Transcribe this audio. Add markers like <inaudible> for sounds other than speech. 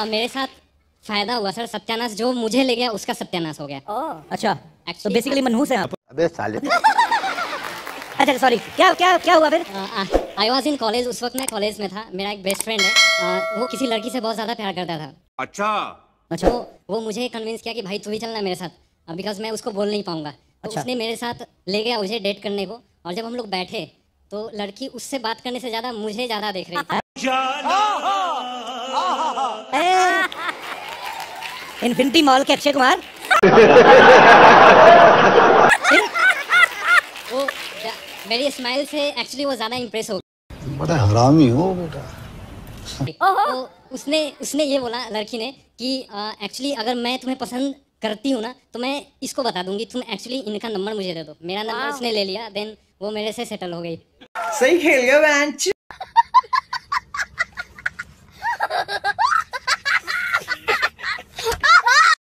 और मेरे साथ फ़ायदा हुआ सर। सत्यानाश जो मुझे ले गया उसका सत्यानाश हो गया। अच्छा तो बेसिकली मनहूस है आप अबे साले। <laughs> अच्छा सॉरी क्या क्या क्या हुआ फिर? आई वॉज़ इन कॉलेज उस वक्त मैं कॉलेज में था। मेरा एक बेस्ट फ्रेंड है। अ, वो किसी लड़की से बहुत ज़्यादा प्यार करता था। अच्छा। अच्छा। तो वो मुझे कन्विंस किया कि भाई तू भी चलना मेरे साथ। बिकॉज़ मैं उसको बोल नहीं पाऊँगा। तो अच्छा। उसने उसने मेरे साथ ले गया मुझे डेट करने को। और जब हम लोग बैठे तो लड़की उससे बात करने से ज़्यादा मुझे ज़्यादा देख रही थी। <laughs> इन्फिनिटी मॉल के अक्षय कुमार। <laughs> वो मेरी स्माइल से एक्चुअली वो ज़्यादा इम्प्रेस हो बड़ा हरामी हो बेटा। <laughs> तो उसने उसने ये बोला लड़की ने कि एक्चुअली अगर मैं तुम्हें पसंद करती हूँ ना तो मैं इसको बता दूँगी तुम एक्चुअली इनका नंबर मुझे दे दो। मेरा नंबर उसने ले लिया देन वो मेरे से सेटल हो गई। सही खेल गया